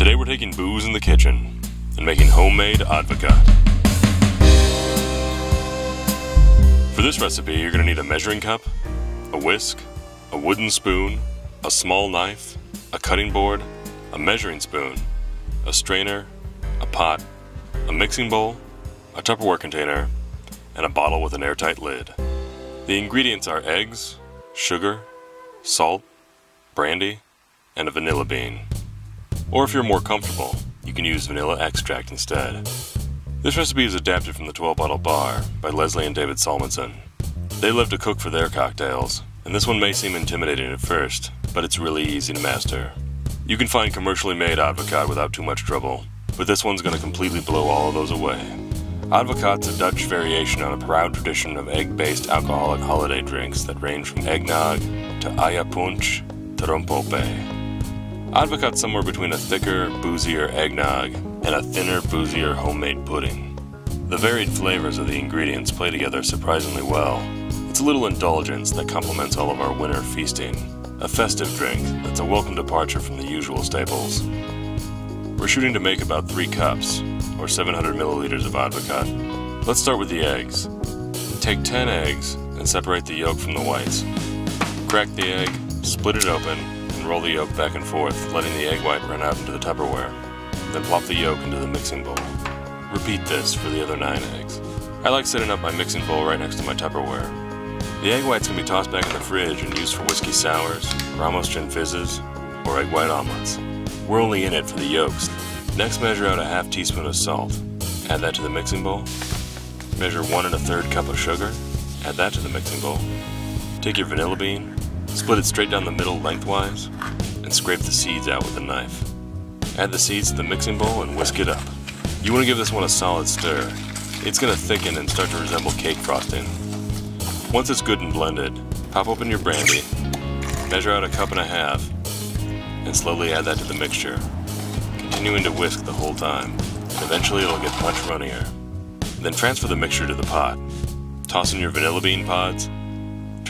Today we're taking booze in the kitchen and making homemade advocaat. For this recipe, you're going to need a measuring cup, a whisk, a wooden spoon, a small knife, a cutting board, a measuring spoon, a strainer, a pot, a mixing bowl, a Tupperware container, and a bottle with an airtight lid. The ingredients are eggs, sugar, salt, brandy, and a vanilla bean. Or if you're more comfortable, you can use vanilla extract instead. This recipe is adapted from the 12 Bottle Bar by Leslie and David Solmonson. They love to cook for their cocktails, and this one may seem intimidating at first, but it's really easy to master. You can find commercially made advocaat without too much trouble, but this one's going to completely blow all of those away. Advocaat's a Dutch variation on a proud tradition of egg-based alcoholic holiday drinks that range from eggnog to Eierpunsch to rompope. Advocaat's somewhere between a thicker, boozier eggnog and a thinner, boozier homemade pudding. The varied flavors of the ingredients play together surprisingly well. It's a little indulgence that complements all of our winter feasting, a festive drink that's a welcome departure from the usual staples. We're shooting to make about 3 cups, or 700 milliliters of advocaat. Let's start with the eggs. Take 10 eggs and separate the yolk from the whites. Crack the egg, split it open, and roll the yolk back and forth, letting the egg white run out into the Tupperware. Then plop the yolk into the mixing bowl. Repeat this for the other nine eggs. I like setting up my mixing bowl right next to my Tupperware. The egg whites can be tossed back in the fridge and used for whiskey sours, Ramos gin fizzes, or egg white omelets. We're only in it for the yolks. Next measure out a half teaspoon of salt. Add that to the mixing bowl. Measure one and a third cup of sugar. Add that to the mixing bowl. Take your vanilla bean, Split it straight down the middle lengthwise, and scrape the seeds out with a knife. Add the seeds to the mixing bowl and whisk it up. You want to give this one a solid stir. It's going to thicken and start to resemble cake frosting. Once it's good and blended, pop open your brandy, measure out a cup and a half, and slowly add that to the mixture, continuing to whisk the whole time, eventually it'll get much runnier. Then transfer the mixture to the pot. Toss in your vanilla bean pods,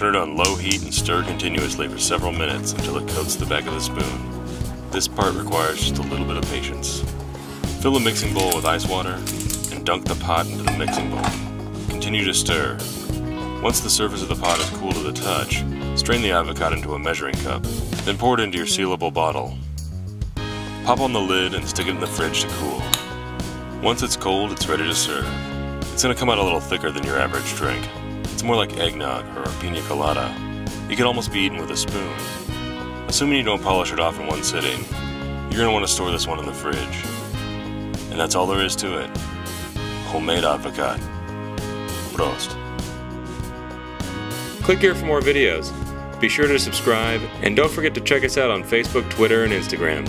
Turn it on low heat and stir continuously for several minutes until it coats the back of the spoon. This part requires just a little bit of patience. Fill a mixing bowl with ice water and dunk the pot into the mixing bowl. Continue to stir. Once the surface of the pot is cool to the touch, strain the advocaat into a measuring cup, then pour it into your sealable bottle. Pop on the lid and stick it in the fridge to cool. Once it's cold, it's ready to serve. It's going to come out a little thicker than your average drink. It's more like eggnog or a pina colada. It can almost be eaten with a spoon. Assuming you don't polish it off in one sitting, you're going to want to store this one in the fridge. And that's all there is to it. Homemade advocaat. Prost. Click here for more videos. Be sure to subscribe, and don't forget to check us out on Facebook, Twitter, and Instagram.